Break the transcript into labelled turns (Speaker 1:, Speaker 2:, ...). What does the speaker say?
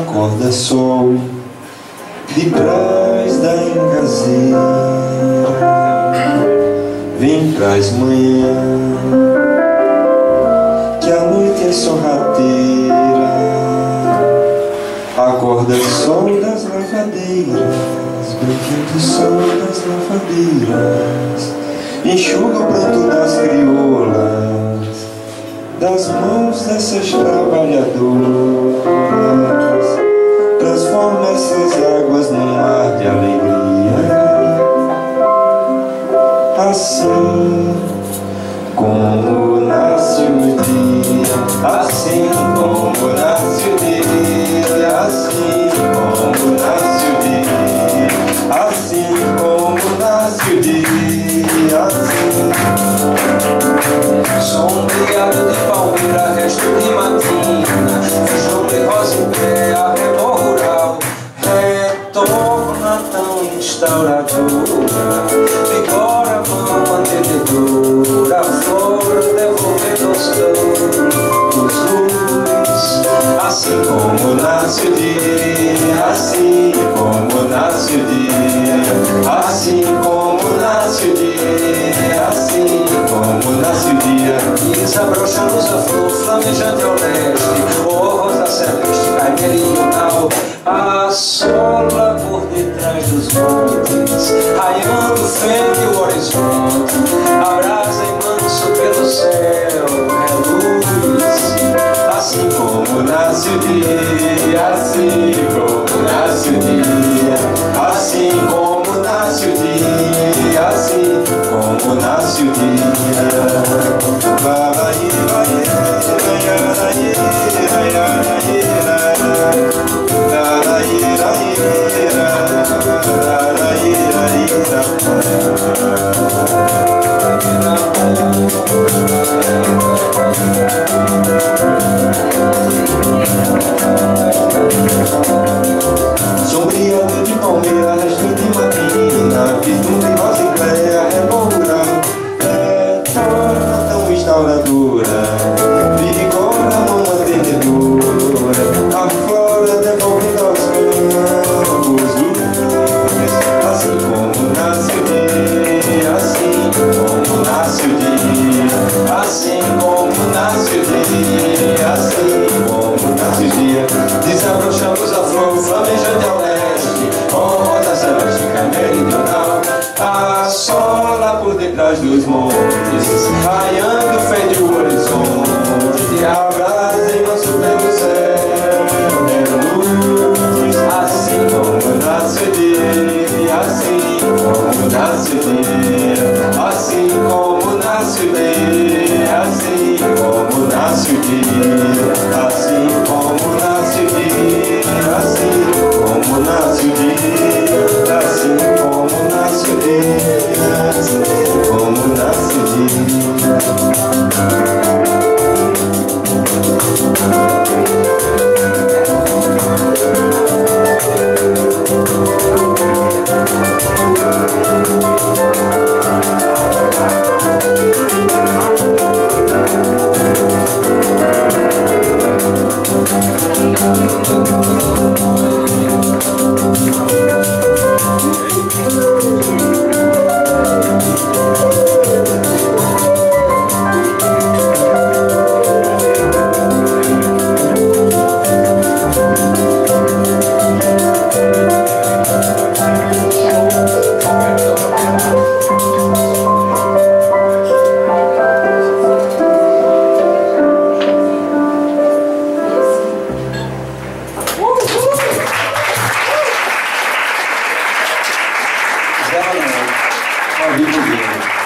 Speaker 1: Acorda sol de trás da engazeira Vem traz manhã Que a noite é sorrateira. Acorda sol das lavadeiras Bem-vindo sol das lavadeiras. Enxuga o pranto das crioulas Das mãos dessas trabalhadoras Assim como nasce o dia, assim como nasce o dia,
Speaker 2: tão instauradora, vigora a mão mantenedora,
Speaker 1: nasce dia, assim como nasce o dia, assim como nasce o dia, assim como nasce o dia.
Speaker 2: atrás dos montes, raiando o
Speaker 1: pé de horizonte, abraça em nosso pé do céu, luz, assim como nascerei, assim como nascerei, assim como nascerei, assim.
Speaker 2: realizaram a vida dele.